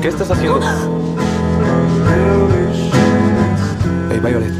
¿Qué estás haciendo? Hey, Violet.